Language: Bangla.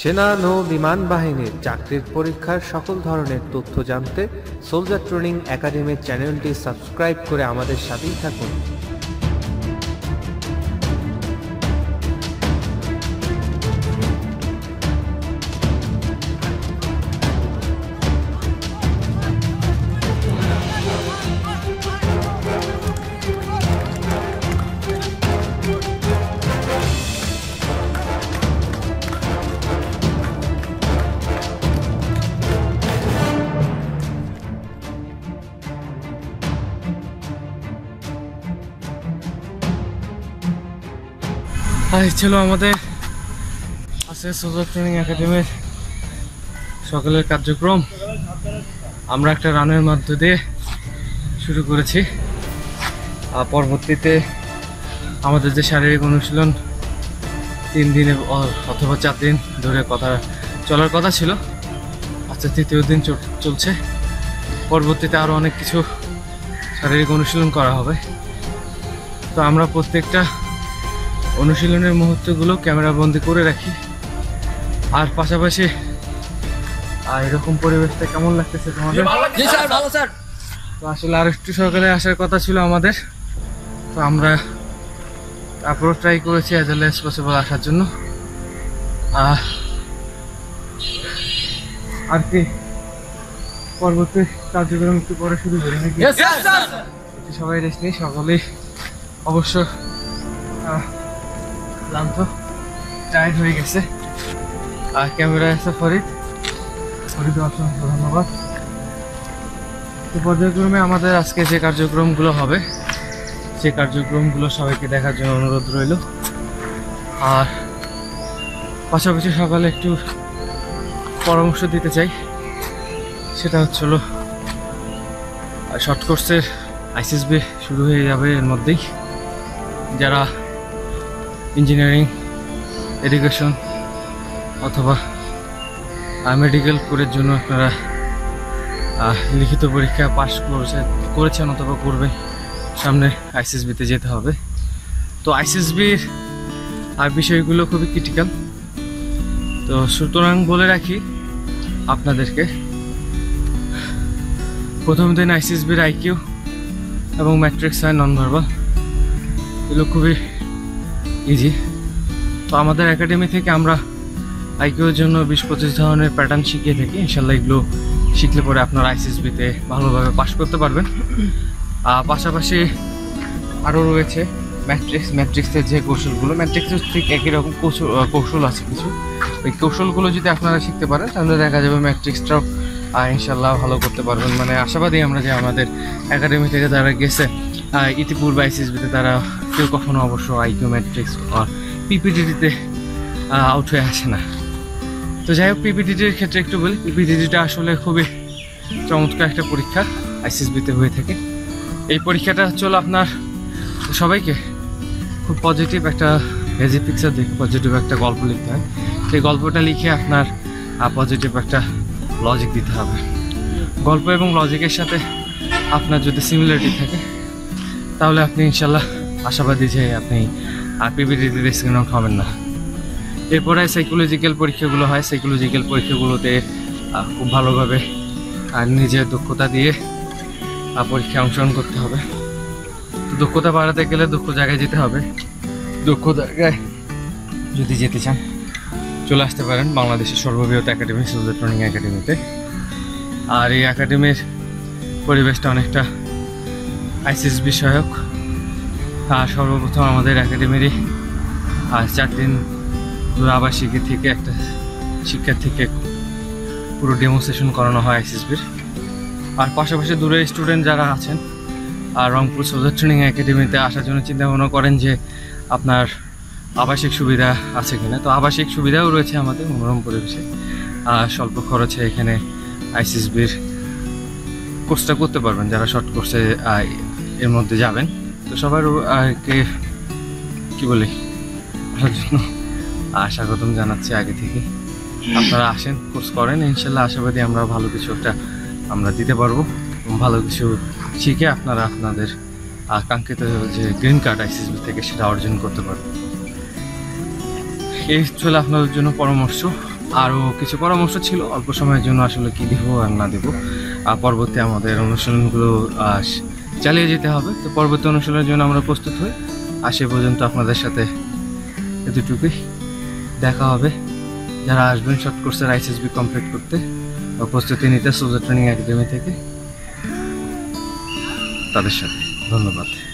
সেনা নৌ বিমান বাহিনীর চাকরির পরীক্ষার সকল ধরনের তথ্য জানতে সোলজার ট্রেনিং একাডেমির চ্যানেলটি সাবস্ক্রাইব করে আমাদের সাথেই থাকুন। এই ছিল আমাদের আছে সোলার ট্রেনিং একাডেমির সকালের কার্যক্রম। আমরা একটা রানের মধ্য দিয়ে শুরু করেছি। আর পরবর্তীতে আমাদের যে শারীরিক অনুশীলন, তিন দিনে অথবা চার দিন ধরে কথা, চলার কথা ছিল। আচ্ছা তৃতীয় দিন চল- চলছে। পরবর্তীতে আরও অনেক কিছু শারীরিক অনুশীলন করা হবে। তো আমরা প্রত্যেকটা অনুশীলনের মুহূর্তগুলো ক্যামেরা বন্দি করে রাখি। আর পাশাপাশি আর এরকম পরিবেশটা কেমন লাগতেছে তোমাদের? জি স্যার ভালো স্যার। তো আসলে আর একটু সকালে আসার কথা ছিল আমাদের। তো আমরা তারপরও ট্রাই করেছি অ্যাজ এল এস পসিবল আসার জন্য। আর কি? পরবর্তী কার্যক্রম একটু পরে শুরু করি নাকি? সবাই রেস্ট নিই সকলেই অবশ্য ক্লান্ত টায়ার্ড হয়ে গেছে। আর ক্যামেরায় আছে ফরিদ। ফরিদ অসংখ্য ধন্যবাদ। তো পর্যায়ক্রমে আমাদের আজকে যে কার্যক্রমগুলো হবে সেই কার্যক্রমগুলো সবাইকে দেখার জন্য অনুরোধ রইল। আর পাশাপাশি সকালে একটু পরামর্শ দিতে চাই। সেটা হচ্ছিল শর্ট কোর্সের আইসিএসবি শুরু হয়ে যাবে এর মধ্যেই। যারা ইঞ্জিনিয়ারিং এডুকেশন অথবা মেডিকেল কোরের জন্য আপনারা লিখিত পরীক্ষা পাশ করেছে, করেছেন অথবা করবে, সামনে আইসিএসবিতে যেতে হবে। তো আইসিএসবির আর বিষয়গুলো খুবই ক্রিটিক্যাল তো সুতরাং বলে রাখি আপনাদেরকে, প্রথম দিন আইসিএসবির আইকিউ এবং ম্যাট্রিক্স হয় নন ভার্বাল এগুলো খুবই ইজি তো আমাদের একাডেমি থেকে আমরা আইকিউর জন্য বিশ পঁচিশ ধরনের প্যাটার্ন শিখিয়ে থাকি। ইনশাল্লাহ এগুলো শিখলে পরে আপনার আইসিএসবিতে ভালোভাবে পাশ করতে পারবেন। আর পাশাপাশি আরও রয়েছে ম্যাট্রিক্স ম্যাট্রিক্সের যে কৌশলগুলো ম্যাট্রিক্সের ঠিক একই রকম কৌশল কৌশল আছে কিছু। ওই কৌশলগুলো যদি আপনারা শিখতে পারেন, তাহলে দেখা যাবে ম্যাট্রিক্সটাও ইনশাল্লাহ ভালো করতে পারবেন। মানে আশাবাদী আমরা যে আমাদের একাডেমি থেকে যারা গেছে ইতিপূর্বে আইসিএসবিতে তারা কেউ কখনো অবশ্য আইকিউ ম্যাট্রিক্স আর পিপিডিটিতে আউট হয়ে আসে না। তো যাই হোক পিপিডিটির ক্ষেত্রে একটু বলি পিপিডিটিটা আসলে খুবই চমৎকার একটা পরীক্ষা আইসিএসবিতে হয়ে থাকে। এই পরীক্ষাটা হচ্ছিল আপনার সবাইকে খুব পজিটিভ একটা হেজি পিকচার দেখে পজিটিভ একটা গল্প লিখতে হয়। সেই গল্পটা লিখে আপনার পজিটিভ একটা লজিক দিতে হবে। গল্প এবং লজিকের সাথে আপনার যদি সিমিলারিটি থাকে তাহলে আপনি ইনশাল্লাহ আশাবাদী যে আপনি পিবিডিতে স্ক্রিন হবেন না। এরপরে সাইকোলজিক্যাল পরীক্ষাগুলো হয়। সাইকোলজিক্যাল পরীক্ষাগুলোতে খুব ভালোভাবে আর নিজের দক্ষতা দিয়ে পরীক্ষায় অংশগ্রহণ করতে হবে। দক্ষতা বাড়াতে গেলে দক্ষ জায়গায় যেতে হবে। দক্ষ জায়গায় যদি যেতে চান, চলে আসতে পারেন বাংলাদেশের সর্ববৃহৎ একাডেমি সুলজার ট্রেনিং একাডেমিতে। আর এই একাডেমির পরিবেশটা অনেকটা আইসিএস বিষয়ক সর্বপ্রথম আমাদের একাডেমিরই চার দিন আবাসিক থেকে একটা শিক্ষার্থীকে পুরো ডেমনস্ট্রেশন করানো হয় আইসিএসবির। আর পাশাপাশি দূরে স্টুডেন্ট যারা আছেন, আর রংপুর সোলজার ট্রেনিং একাডেমিতে আসার জন্য চিন্তা ভাবনা করেন যে আপনার আবাসিক সুবিধা আছে কিনা। তো আবাসিক সুবিধাও রয়েছে আমাদের মনোরম পরিবেশে। আর স্বল্প খরচে এখানে আইসিএসবির কোর্সটা করতে পারবেন যারা শর্ট কোর্সে এর মধ্যে যাবেন। তো সবার কে, কি বলি আসার জন্য স্বাগতম জানাচ্ছি আগে থেকে। আপনারা আসেন কোর্স করেন, ইনশাল্লাহ আশাবাদী আমরা ভালো কিছু একটা আমরা দিতে পারব। এবং ভালো কিছু শিখে আপনারা আপনাদের কাঙ্ক্ষিত যে গ্রিন কার্ড আইসিসবি থেকে সেটা অর্জন করতে পারবেন। এই ছিল আপনাদের জন্য পরামর্শ। আরও কিছু পরামর্শ ছিল, অল্প সময়ের জন্য আসলে কি দিব আর না দেব। আর পরবর্তী আমাদের শ- চালিয়ে যেতে হবে। তো পরবর্তী অনুশীলনের জন্য আমরা প্রস্তুত হই। আর পর্যন্ত আপনাদের সাথে এতটুকুই। দেখা হবে। যারা আসবেন শর্ট কোর্সের আইসিএসবি কমপ্লিট করতে বা প্রস্তুতি নিতে সোজা ট্রেনিং একাডেমি থেকে তাদের সাথে। ধন্যবাদ।